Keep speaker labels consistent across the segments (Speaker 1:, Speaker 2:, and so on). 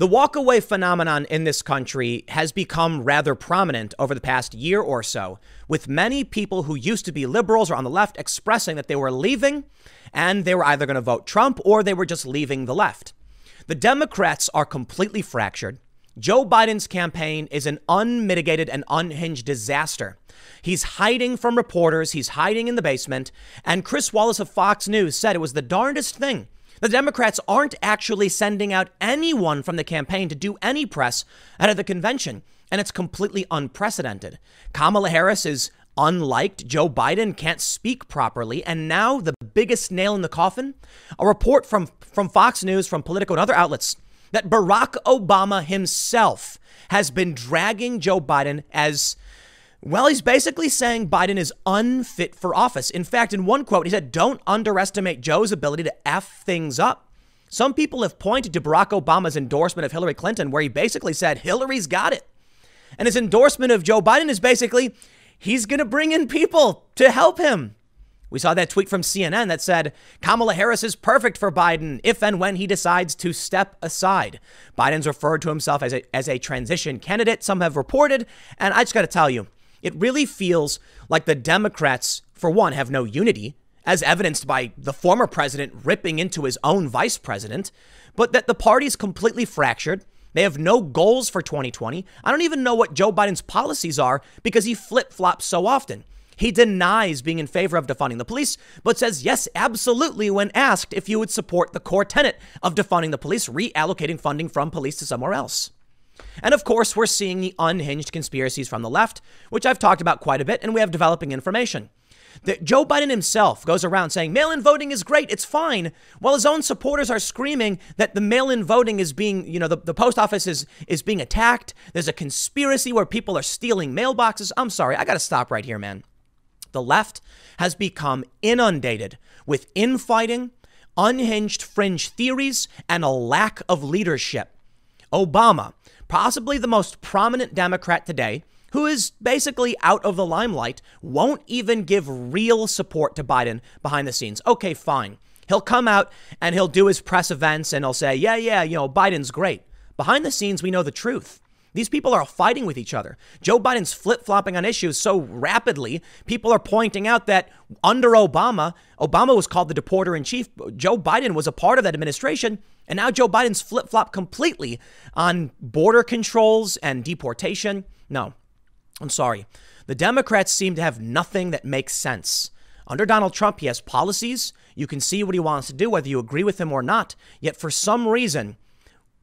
Speaker 1: The walkaway phenomenon in this country has become rather prominent over the past year or so, with many people who used to be liberals or on the left expressing that they were leaving and they were either going to vote Trump or they were just leaving the left. The Democrats are completely fractured. Joe Biden's campaign is an unmitigated and unhinged disaster. He's hiding from reporters, he's hiding in the basement, and Chris Wallace of Fox News said it was the darndest thing. The Democrats aren't actually sending out anyone from the campaign to do any press out of the convention, and it's completely unprecedented. Kamala Harris is unliked. Joe Biden can't speak properly. And now the biggest nail in the coffin a report from, from Fox News, from Politico, and other outlets that Barack Obama himself has been dragging Joe Biden as well, he's basically saying Biden is unfit for office. In fact, in one quote, he said, Don't underestimate Joe's ability to F things up. Some people have pointed to Barack Obama's endorsement of Hillary Clinton, where he basically said, Hillary's got it. And his endorsement of Joe Biden is basically, he's going to bring in people to help him. We saw that tweet from CNN that said Kamala Harris is perfect for Biden if and when he decides to step aside. Biden's referred to himself as a, as a transition candidate, some have reported. And I just got to tell you, it really feels like the Democrats, for one, have no unity, as evidenced by the former president ripping into his own vice president, but that the party's completely fractured. They have no goals for 2020. I don't even know what Joe Biden's policies are because he flip flops so often. He denies being in favor of defunding the police, but says yes, absolutely, when asked if you would support the core tenet of defunding the police, reallocating funding from police to somewhere else. And of course, we're seeing the unhinged conspiracies from the left, which I've talked about quite a bit, and we have developing information. That Joe Biden himself goes around saying mail in voting is great, it's fine, while his own supporters are screaming that the mail in voting is being, you know, the, the post office is, is being attacked. There's a conspiracy where people are stealing mailboxes. I'm sorry, I got to stop right here, man. The left has become inundated with infighting, unhinged fringe theories, and a lack of leadership. Obama, possibly the most prominent Democrat today, who is basically out of the limelight, won't even give real support to Biden behind the scenes. Okay, fine. He'll come out and he'll do his press events and he'll say, yeah, yeah, you know, Biden's great. Behind the scenes, we know the truth. These people are fighting with each other. Joe Biden's flip flopping on issues so rapidly. People are pointing out that under Obama, Obama was called the deporter in chief. Joe Biden was a part of that administration. And now Joe Biden's flip flop completely on border controls and deportation. No, I'm sorry. The Democrats seem to have nothing that makes sense. Under Donald Trump, he has policies. You can see what he wants to do, whether you agree with him or not. Yet for some reason,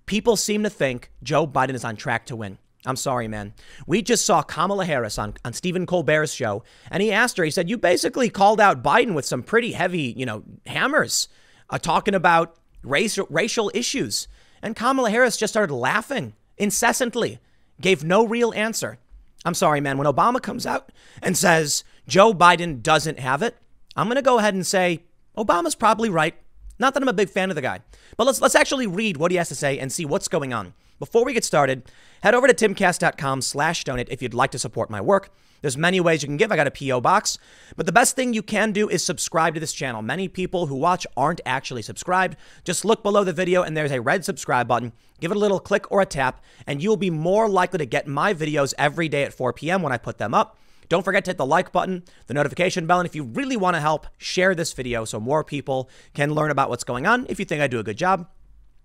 Speaker 1: people seem to think Joe Biden is on track to win. I'm sorry, man. We just saw Kamala Harris on, on Stephen Colbert's show, and he asked her, he said, You basically called out Biden with some pretty heavy, you know, hammers, uh, talking about race, racial issues. And Kamala Harris just started laughing incessantly, gave no real answer. I'm sorry, man. When Obama comes out and says Joe Biden doesn't have it, I'm going to go ahead and say Obama's probably right. Not that I'm a big fan of the guy, but let's let's actually read what he has to say and see what's going on. Before we get started, head over to timcast.com slash donate if you'd like to support my work. There's many ways you can give. I got a P.O. box. But the best thing you can do is subscribe to this channel. Many people who watch aren't actually subscribed. Just look below the video and there's a red subscribe button. Give it a little click or a tap, and you'll be more likely to get my videos every day at 4 p.m. when I put them up. Don't forget to hit the like button, the notification bell, and if you really want to help, share this video so more people can learn about what's going on if you think I do a good job.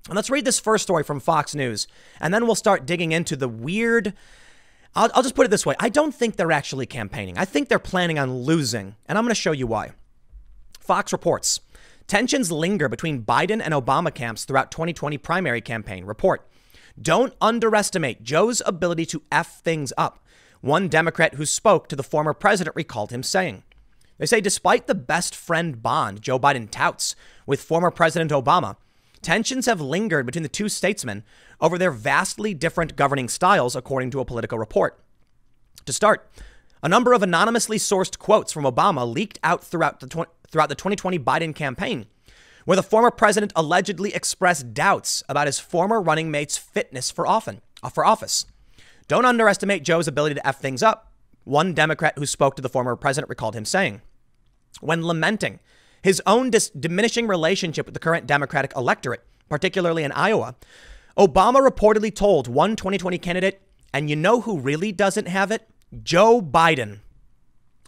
Speaker 1: And let's read this first story from Fox News, and then we'll start digging into the weird. I'll, I'll just put it this way I don't think they're actually campaigning. I think they're planning on losing, and I'm going to show you why. Fox reports tensions linger between Biden and Obama camps throughout 2020 primary campaign. Report Don't underestimate Joe's ability to F things up. One Democrat who spoke to the former president recalled him saying, They say despite the best friend bond Joe Biden touts with former President Obama, tensions have lingered between the two statesmen over their vastly different governing styles, according to a Politico report. To start, a number of anonymously sourced quotes from Obama leaked out throughout the, throughout the 2020 Biden campaign, where the former president allegedly expressed doubts about his former running mate's fitness for, often, uh, for office. Don't underestimate Joe's ability to F things up. One Democrat who spoke to the former president recalled him saying, when lamenting his own dis- diminishing relationship with the current Democratic electorate, particularly in Iowa, Obama reportedly told one 2020 candidate, and you know who really doesn't have it? Joe Biden.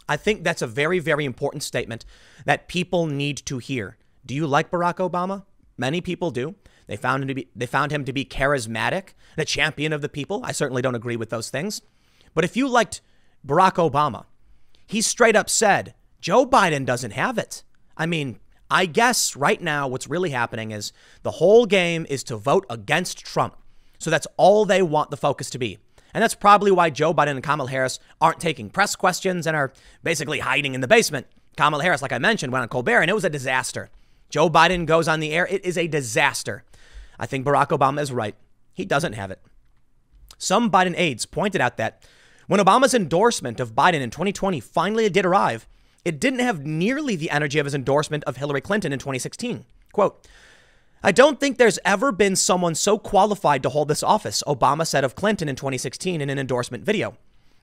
Speaker 1: I think that's a very, very important statement that people need to hear. Do you like Barack Obama? Many people do. They found him to be they found him to be charismatic, the champion of the people. I certainly don't agree with those things. But if you liked Barack Obama, he straight up said, Joe Biden doesn't have it. I mean, I guess right now what's really happening is the whole game is to vote against Trump. So that's all they want the focus to be. And that's probably why Joe Biden and Kamala Harris aren't taking press questions and are basically hiding in the basement. Kamala Harris, like I mentioned, went on Colbert and it was a disaster. Joe Biden goes on the air. It is a disaster. I think Barack Obama is right. He doesn't have it. Some Biden aides pointed out that when Obama's endorsement of Biden in 2020 finally did arrive, it didn't have nearly the energy of his endorsement of Hillary Clinton in 2016. Quote, I don't think there's ever been someone so qualified to hold this office, Obama said of Clinton in 2016 in an endorsement video.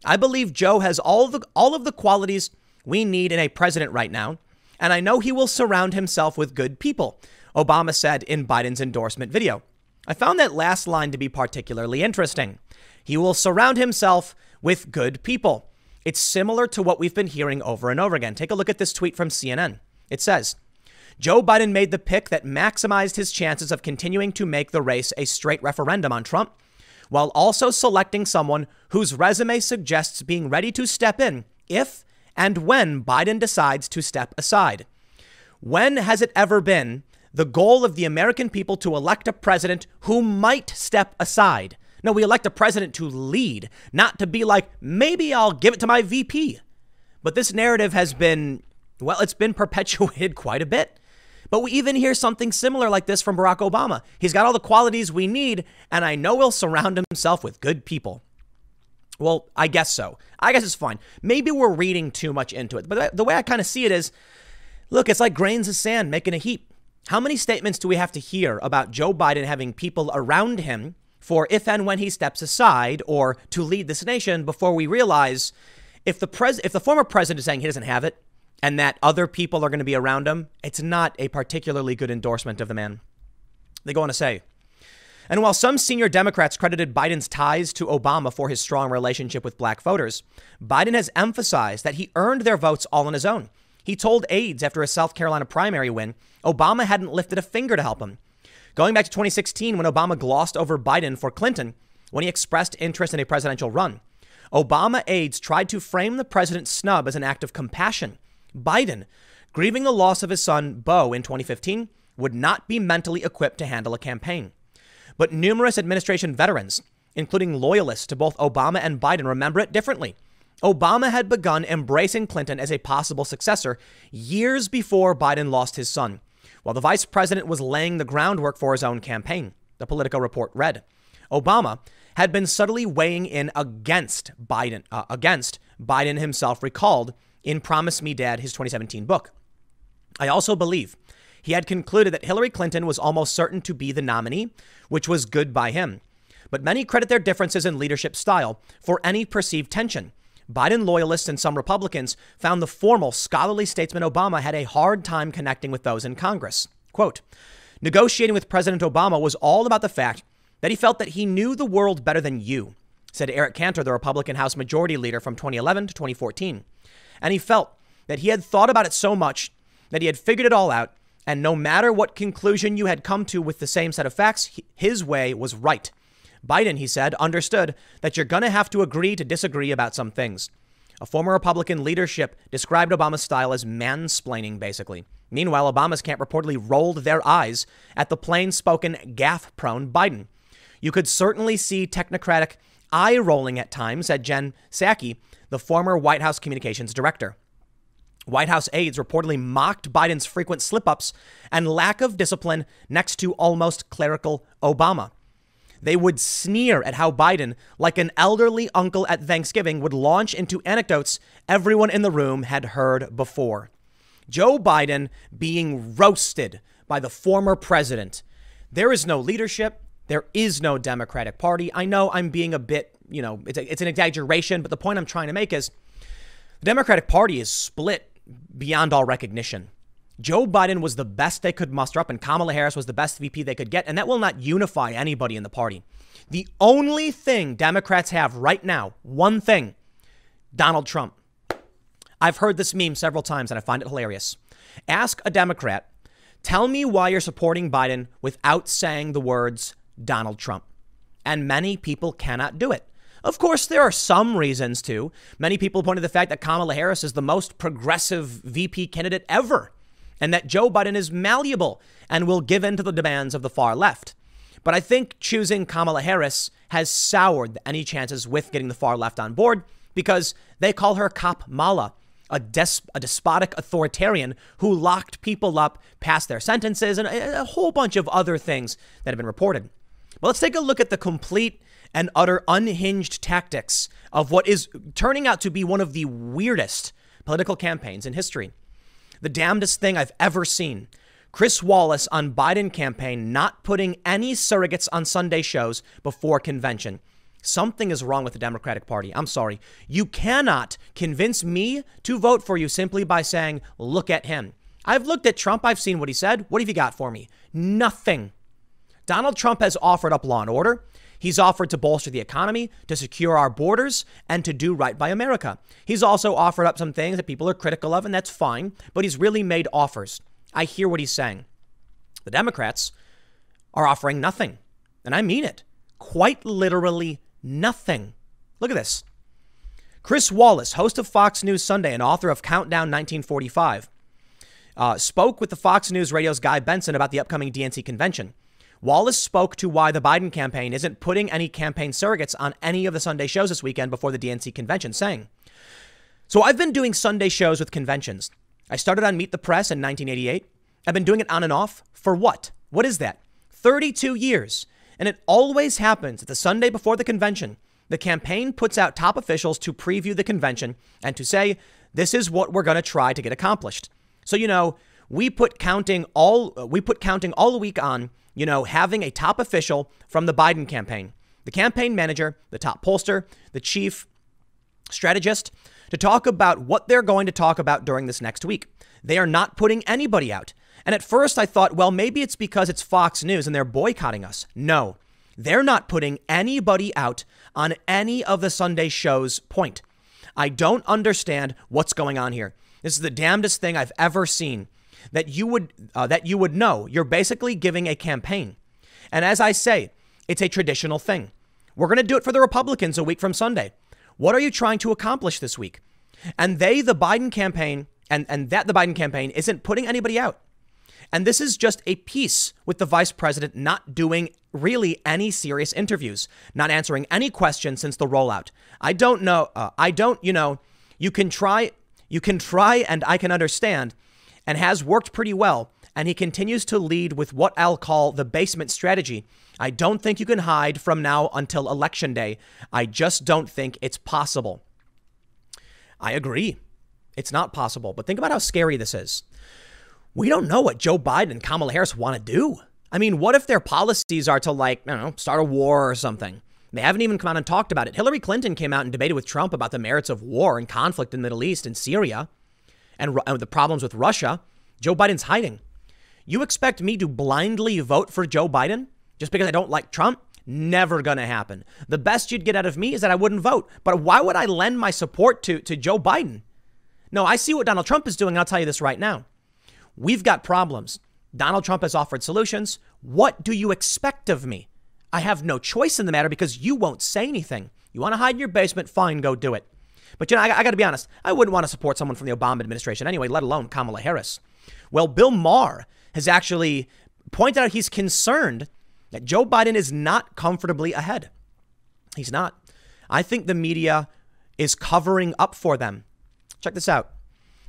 Speaker 1: I believe Joe has all the, all of the qualities we need in a president right now, and I know he will surround himself with good people, Obama said in Biden's endorsement video. I found that last line to be particularly interesting. He will surround himself with good people. It's similar to what we've been hearing over and over again. Take a look at this tweet from CNN. It says, Joe Biden made the pick that maximized his chances of continuing to make the race a straight referendum on Trump, while also selecting someone whose resume suggests being ready to step in if and when Biden decides to step aside. When has it ever been the goal of the American people to elect a president who might step aside? No, we elect a president to lead, not to be like, maybe I'll give it to my VP. But this narrative has been, well, it's been perpetuated quite a bit. But we even hear something similar like this from Barack Obama. He's got all the qualities we need, and I know he'll surround himself with good people. Well, I guess so. I guess it's fine. Maybe we're reading too much into it. But the way I kind of see it is look, it's like grains of sand making a heap. How many statements do we have to hear about Joe Biden having people around him for if and when he steps aside or to lead this nation before we realize if the pres if the former president is saying he doesn't have it and that other people are going to be around him, it's not a particularly good endorsement of the man. They go on to say, and while some senior Democrats credited Biden's ties to Obama for his strong relationship with black voters, Biden has emphasized that he earned their votes all on his own. He told aides after a South Carolina primary win, Obama hadn't lifted a finger to help him. Going back to 2016, when Obama glossed over Biden for Clinton when he expressed interest in a presidential run, Obama aides tried to frame the president's snub as an act of compassion. Biden, grieving the loss of his son, Beau, in 2015, would not be mentally equipped to handle a campaign. But numerous administration veterans, including loyalists to both Obama and Biden, remember it differently. Obama had begun embracing Clinton as a possible successor years before Biden lost his son while the vice president was laying the groundwork for his own campaign, the Politico report read. Obama had been subtly weighing in against Biden, uh, against Biden himself, recalled in Promise Me Dad, his 2017 book. I also believe he had concluded that Hillary Clinton was almost certain to be the nominee, which was good by him. But many credit their differences in leadership style for any perceived tension. Biden loyalists and some Republicans found the formal scholarly statesman Obama had a hard time connecting with those in Congress. Quote, negotiating with President Obama was all about the fact that he felt that he knew the world better than you, said Eric Cantor, the Republican House Majority Leader from 2011 to 2014. And he felt that he had thought about it so much that he had figured it all out, and no matter what conclusion you had come to with the same set of facts, his way was right. Biden, he said, understood that you're going to have to agree to disagree about some things. A former Republican leadership described Obama's style as mansplaining, basically. Meanwhile, Obama's camp reportedly rolled their eyes at the plain spoken, gaffe prone Biden. You could certainly see technocratic eye rolling at times, said Jen Psaki, the former White House communications director. White House aides reportedly mocked Biden's frequent slip ups and lack of discipline next to almost clerical Obama. They would sneer at how Biden, like an elderly uncle at Thanksgiving, would launch into anecdotes everyone in the room had heard before. Joe Biden being roasted by the former president. There is no leadership. There is no Democratic Party. I know I'm being a bit, you know, it's, a, it's an exaggeration, but the point I'm trying to make is the Democratic Party is split beyond all recognition. Joe Biden was the best they could muster up, and Kamala Harris was the best VP they could get, and that will not unify anybody in the party. The only thing Democrats have right now, one thing Donald Trump. I've heard this meme several times and I find it hilarious. Ask a Democrat, tell me why you're supporting Biden without saying the words Donald Trump. And many people cannot do it. Of course, there are some reasons to. Many people point to the fact that Kamala Harris is the most progressive VP candidate ever, and that Joe Biden is malleable and will give in to the demands of the far left. But I think choosing Kamala Harris has soured any chances with getting the far left on board because they call her Cop Mala, a, des- a despotic authoritarian who locked people up past their sentences and a, a whole bunch of other things that have been reported. But let's take a look at the complete and utter unhinged tactics of what is turning out to be one of the weirdest political campaigns in history. The damnedest thing I've ever seen. Chris Wallace on Biden campaign not putting any surrogates on Sunday shows before convention. Something is wrong with the Democratic Party. I'm sorry. You cannot convince me to vote for you simply by saying, look at him. I've looked at Trump. I've seen what he said. What have you got for me? Nothing. Donald Trump has offered up law and order. He's offered to bolster the economy, to secure our borders, and to do right by America. He's also offered up some things that people are critical of, and that's fine, but he's really made offers. I hear what he's saying. The Democrats are offering nothing, and I mean it. Quite literally nothing. Look at this. Chris Wallace, host of Fox News Sunday and author of Countdown 1945, uh, spoke with the Fox News Radio's Guy Benson about the upcoming DNC convention. Wallace spoke to why the Biden campaign isn't putting any campaign surrogates on any of the Sunday shows this weekend before the DNC convention, saying, So I've been doing Sunday shows with conventions. I started on Meet the Press in 1988. I've been doing it on and off. For what? What is that? 32 years. And it always happens that the Sunday before the convention, the campaign puts out top officials to preview the convention and to say, this is what we're going to try to get accomplished. So, you know, we put counting all we put counting all the week on you know, having a top official from the Biden campaign, the campaign manager, the top pollster, the chief strategist, to talk about what they're going to talk about during this next week. They are not putting anybody out. And at first I thought, well, maybe it's because it's Fox News and they're boycotting us. No, they're not putting anybody out on any of the Sunday shows. Point. I don't understand what's going on here. This is the damnedest thing I've ever seen that you would uh, that you would know. You're basically giving a campaign. And as I say, it's a traditional thing. We're going to do it for the Republicans a week from Sunday. What are you trying to accomplish this week? And they, the Biden campaign, and, and that the Biden campaign isn't putting anybody out. And this is just a piece with the vice president not doing really any serious interviews, not answering any questions since the rollout. I don't know. Uh, I don't, you know, you can try, you can try, and I can understand and has worked pretty well. And he continues to lead with what I'll call the basement strategy. I don't think you can hide from now until election day. I just don't think it's possible. I agree. It's not possible. But think about how scary this is. We don't know what Joe Biden and Kamala Harris want to do. I mean, what if their policies are to, like, I don't know, start a war or something? They haven't even come out and talked about it. Hillary Clinton came out and debated with Trump about the merits of war and conflict in the Middle East and Syria and, and uh, the problems with Russia, Joe Biden's hiding. You expect me to blindly vote for Joe Biden just because I don't like Trump? Never gonna happen. The best you'd get out of me is that I wouldn't vote. But why would I lend my support to, to Joe Biden? No, I see what Donald Trump is doing. I'll tell you this right now. We've got problems. Donald Trump has offered solutions. What do you expect of me? I have no choice in the matter because you won't say anything. You want to hide in your basement? Fine, go do it. But you know, I, I got to be honest. I wouldn't want to support someone from the Obama administration anyway, let alone Kamala Harris. Well, Bill Maher has actually pointed out he's concerned that Joe Biden is not comfortably ahead. He's not. I think the media is covering up for them. Check this out.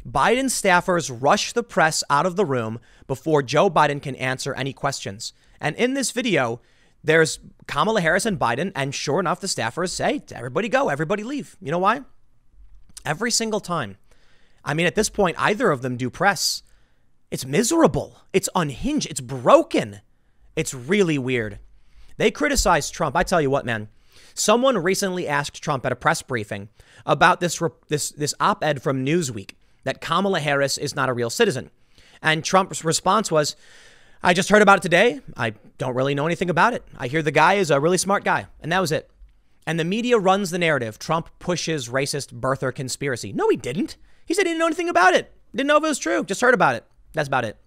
Speaker 1: Biden staffers rush the press out of the room before Joe Biden can answer any questions. And in this video, there's Kamala Harris and Biden, and sure enough, the staffers say, everybody go, everybody leave. You know why? Every single time. I mean, at this point, either of them do press. It's miserable. It's unhinged. It's broken. It's really weird. They criticize Trump. I tell you what, man. Someone recently asked Trump at a press briefing about this this this op-ed from Newsweek that Kamala Harris is not a real citizen. And Trump's response was, I just heard about it today. I don't really know anything about it. I hear the guy is a really smart guy. And that was it. And the media runs the narrative Trump pushes racist birther conspiracy. No, he didn't. He said he didn't know anything about it. Didn't know if it was true. Just heard about it. That's about it.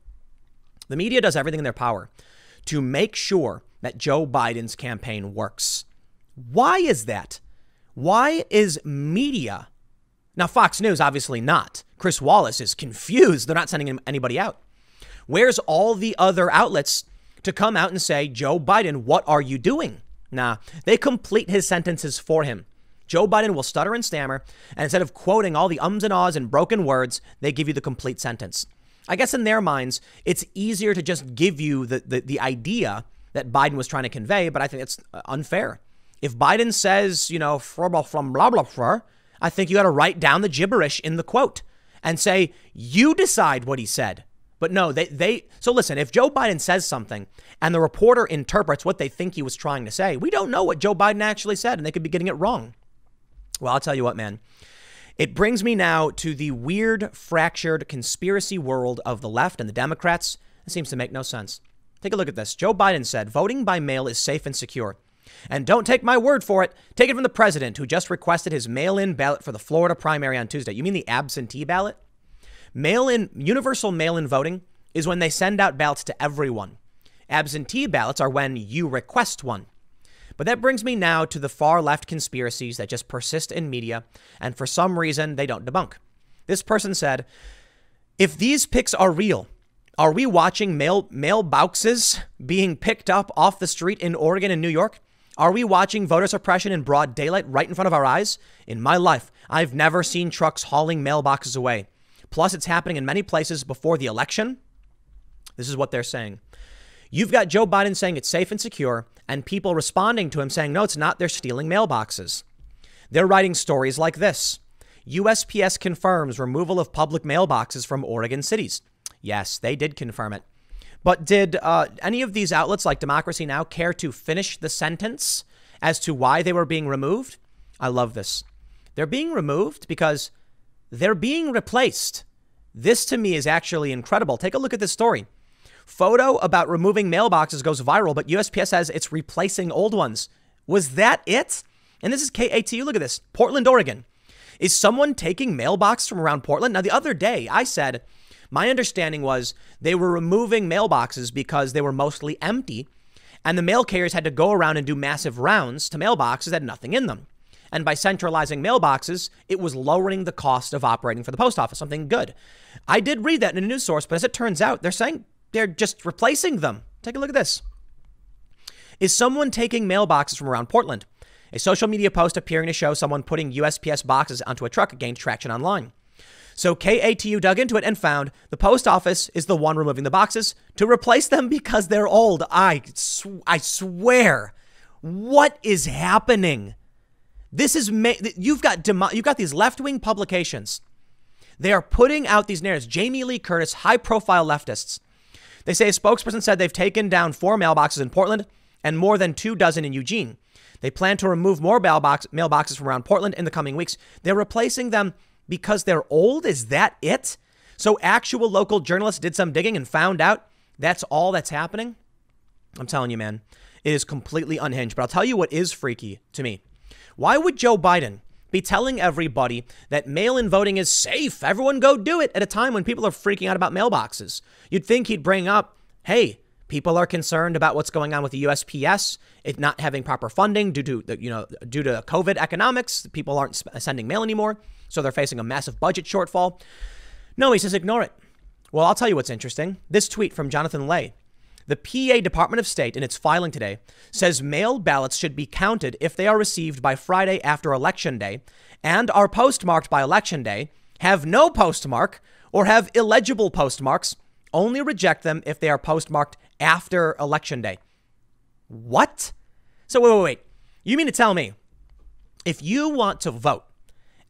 Speaker 1: The media does everything in their power to make sure that Joe Biden's campaign works. Why is that? Why is media? Now, Fox News, obviously not. Chris Wallace is confused. They're not sending anybody out. Where's all the other outlets to come out and say, Joe Biden, what are you doing? Nah, they complete his sentences for him. Joe Biden will stutter and stammer, and instead of quoting all the ums and ahs and broken words, they give you the complete sentence. I guess in their minds, it's easier to just give you the, the, the idea that Biden was trying to convey, but I think it's uh, unfair. If Biden says, you know, from blah, blah, blah, blah, I think you got to write down the gibberish in the quote and say, you decide what he said. But no, they, they, so listen, if Joe Biden says something and the reporter interprets what they think he was trying to say, we don't know what Joe Biden actually said and they could be getting it wrong. Well, I'll tell you what, man. It brings me now to the weird, fractured conspiracy world of the left and the Democrats. It seems to make no sense. Take a look at this. Joe Biden said voting by mail is safe and secure. And don't take my word for it. Take it from the president who just requested his mail in ballot for the Florida primary on Tuesday. You mean the absentee ballot? Mail in, universal mail in voting is when they send out ballots to everyone. Absentee ballots are when you request one. But that brings me now to the far left conspiracies that just persist in media, and for some reason they don't debunk. This person said, if these pics are real, are we watching mail mailboxes being picked up off the street in Oregon and New York? Are we watching voter suppression in broad daylight right in front of our eyes? In my life, I've never seen trucks hauling mailboxes away. Plus, it's happening in many places before the election. This is what they're saying. You've got Joe Biden saying it's safe and secure, and people responding to him saying, no, it's not. They're stealing mailboxes. They're writing stories like this USPS confirms removal of public mailboxes from Oregon cities. Yes, they did confirm it. But did uh, any of these outlets like Democracy Now! care to finish the sentence as to why they were being removed? I love this. They're being removed because they're being replaced. This to me is actually incredible. Take a look at this story. Photo about removing mailboxes goes viral, but USPS says it's replacing old ones. Was that it? And this is KATU. Look at this Portland, Oregon. Is someone taking mailbox from around Portland? Now, the other day I said my understanding was they were removing mailboxes because they were mostly empty, and the mail carriers had to go around and do massive rounds to mailboxes that had nothing in them. And by centralizing mailboxes, it was lowering the cost of operating for the post office, something good. I did read that in a news source, but as it turns out, they're saying they're just replacing them. Take a look at this. Is someone taking mailboxes from around Portland? A social media post appearing to show someone putting USPS boxes onto a truck gained traction online. So KATU dug into it and found the post office is the one removing the boxes to replace them because they're old. I, sw- I swear. What is happening? This is you've got demo- you've got these left-wing publications. They are putting out these narratives. Jamie Lee Curtis, high-profile leftists. They say a spokesperson said they've taken down four mailboxes in Portland and more than two dozen in Eugene. They plan to remove more mailbox- mailboxes from around Portland in the coming weeks. They're replacing them because they're old? Is that it? So actual local journalists did some digging and found out that's all that's happening? I'm telling you, man, it is completely unhinged. But I'll tell you what is freaky to me. Why would Joe Biden be telling everybody that mail in voting is safe? Everyone go do it at a time when people are freaking out about mailboxes. You'd think he'd bring up, hey, people are concerned about what's going on with the USPS, it not having proper funding due to, you know, due to COVID economics. People aren't sending mail anymore. So they're facing a massive budget shortfall. No, he says ignore it. Well, I'll tell you what's interesting. This tweet from Jonathan Lai. The PA Department of State, in its filing today, says mail ballots should be counted if they are received by Friday after Election Day and are postmarked by Election Day, have no postmark, or have illegible postmarks. Only reject them if they are postmarked after Election Day. What? So, wait, wait, wait. You mean to tell me if you want to vote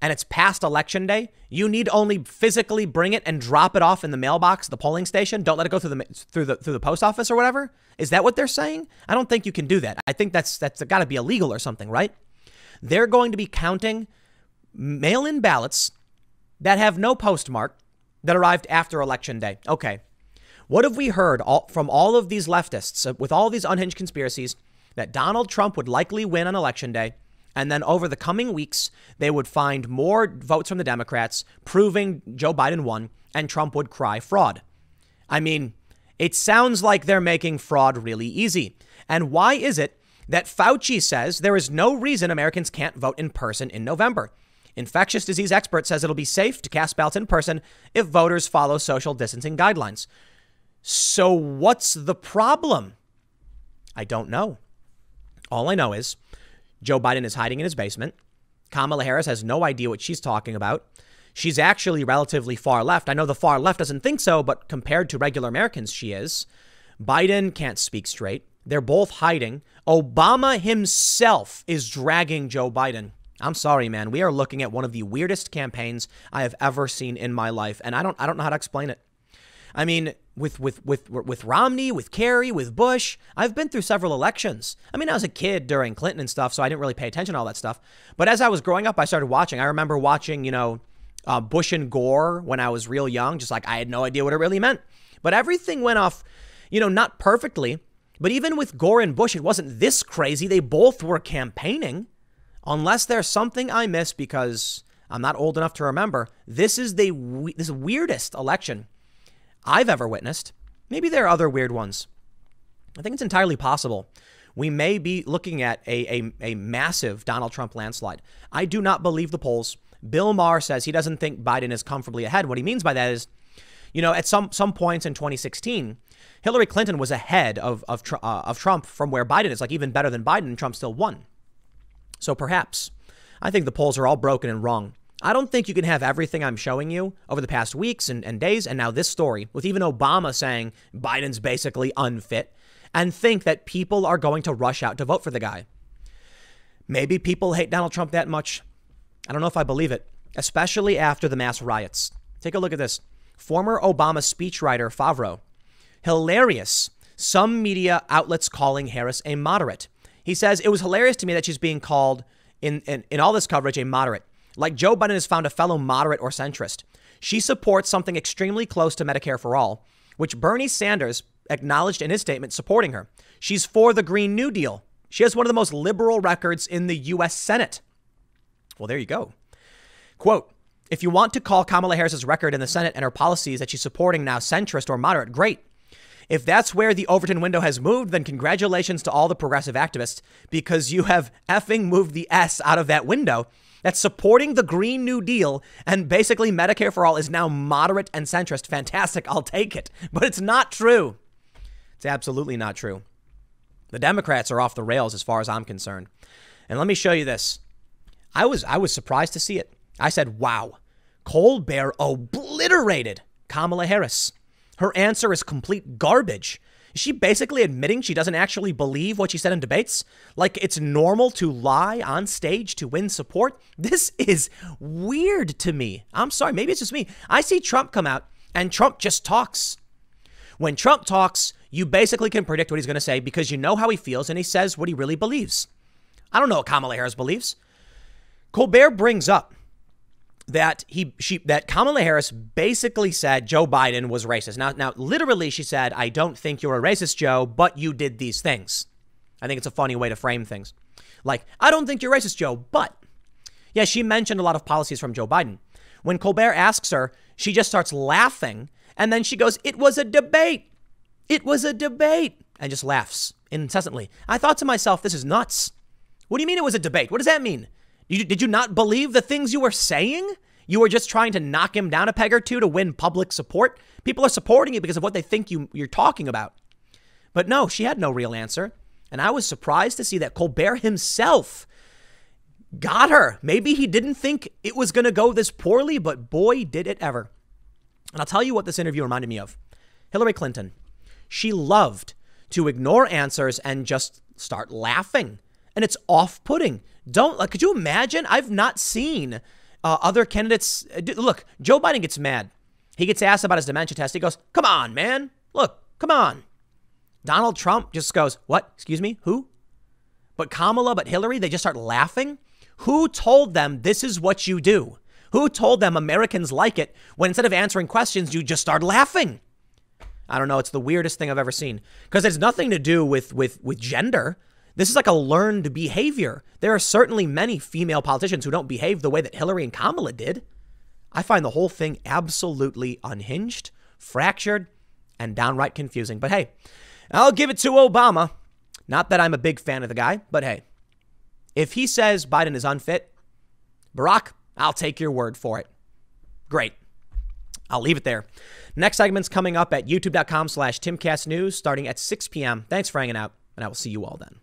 Speaker 1: and it's past election day, you need only physically bring it and drop it off in the mailbox, the polling station. Don't let it go through the through the through the post office or whatever. Is that what they're saying? I don't think you can do that. I think that's that's got to be illegal or something, right? They're going to be counting mail-in ballots that have no postmark that arrived after election day. Okay. What have we heard all, from all of these leftists uh, with all these unhinged conspiracies that Donald Trump would likely win on election day? And then over the coming weeks, they would find more votes from the Democrats proving Joe Biden won, and Trump would cry fraud. I mean, it sounds like they're making fraud really easy. And why is it that Fauci says there is no reason Americans can't vote in person in November? Infectious disease expert says it'll be safe to cast ballots in person if voters follow social distancing guidelines. So, what's the problem? I don't know. All I know is Joe Biden is hiding in his basement. Kamala Harris has no idea what she's talking about. She's actually relatively far left. I know the far left doesn't think so, but compared to regular Americans, she is. Biden can't speak straight. They're both hiding. Obama himself is dragging Joe Biden. I'm sorry, man. We are looking at one of the weirdest campaigns I have ever seen in my life, and I don't I don't know how to explain it. I mean, with with with with Romney, with Kerry, with Bush, I've been through several elections. I mean, I was a kid during Clinton and stuff, so I didn't really pay attention to all that stuff. But as I was growing up, I started watching. I remember watching, you know, uh, Bush and Gore when I was real young, just like I had no idea what it really meant. But everything went off, you know, not perfectly. But even with Gore and Bush, it wasn't this crazy. They both were campaigning. Unless there's something I missed because I'm not old enough to remember, this is the this weirdest election I've ever witnessed. Maybe there are other weird ones. I think it's entirely possible. We may be looking at a, a, a massive Donald Trump landslide. I do not believe the polls. Bill Maher says he doesn't think Biden is comfortably ahead. What he means by that is, you know, at some some points in 2016, Hillary Clinton was ahead of of, uh, of Trump from where Biden is, like even better than Biden, and Trump still won. So perhaps, I think the polls are all broken and wrong. I don't think you can have everything I'm showing you over the past weeks and, and days, and now this story, with even Obama saying Biden's basically unfit, and think that people are going to rush out to vote for the guy. Maybe people hate Donald Trump that much. I don't know if I believe it, especially after the mass riots. Take a look at this. Former Obama speechwriter Favreau. Hilarious. Some media outlets calling Harris a moderate. He says, It was hilarious to me that she's being called, in, in, in all this coverage, a moderate. Like Joe Biden has found a fellow moderate or centrist. She supports something extremely close to Medicare for all, which Bernie Sanders acknowledged in his statement supporting her. She's for the Green New Deal. She has one of the most liberal records in the U.S. Senate. Well, there you go. Quote If you want to call Kamala Harris's record in the Senate and her policies that she's supporting now centrist or moderate, great. If that's where the Overton window has moved, then congratulations to all the progressive activists because you have effing moved the S out of that window that supporting the Green New Deal and basically Medicare for all is now moderate and centrist. Fantastic. I'll take it. But it's not true. It's absolutely not true. The Democrats are off the rails as far as I'm concerned. And let me show you this. I was I was surprised to see it. I said, "Wow. Colbert obliterated Kamala Harris. Her answer is complete garbage. Is she basically admitting she doesn't actually believe what she said in debates? Like it's normal to lie on stage to win support? This is weird to me. I'm sorry, maybe it's just me. I see Trump come out and Trump just talks. When Trump talks, you basically can predict what he's going to say because you know how he feels and he says what he really believes. I don't know what Kamala Harris believes. Colbert brings up that he she that Kamala Harris basically said Joe Biden was racist. Now now literally she said I don't think you're a racist Joe, but you did these things. I think it's a funny way to frame things. Like I don't think you're racist Joe, but yeah, she mentioned a lot of policies from Joe Biden. When Colbert asks her, she just starts laughing and then she goes, "It was a debate. It was a debate." And just laughs incessantly. I thought to myself, this is nuts. What do you mean it was a debate? What does that mean? You, did you not believe the things you were saying? You were just trying to knock him down a peg or two to win public support. People are supporting you because of what they think you, you're talking about. But no, she had no real answer. And I was surprised to see that Colbert himself got her. Maybe he didn't think it was going to go this poorly, but boy, did it ever. And I'll tell you what this interview reminded me of Hillary Clinton. She loved to ignore answers and just start laughing. And it's off putting. Don't like. Could you imagine? I've not seen uh, other candidates. Uh, look, Joe Biden gets mad. He gets asked about his dementia test. He goes, "Come on, man. Look, come on." Donald Trump just goes, "What? Excuse me? Who?" But Kamala, but Hillary, they just start laughing. Who told them this is what you do? Who told them Americans like it when instead of answering questions, you just start laughing? I don't know. It's the weirdest thing I've ever seen because it's nothing to do with with with gender. This is like a learned behavior. There are certainly many female politicians who don't behave the way that Hillary and Kamala did. I find the whole thing absolutely unhinged, fractured, and downright confusing. But hey, I'll give it to Obama. Not that I'm a big fan of the guy, but hey, if he says Biden is unfit, Barack, I'll take your word for it. Great. I'll leave it there. Next segment's coming up at youtube.com slash timcastnews starting at 6 p.m. Thanks for hanging out, and I will see you all then.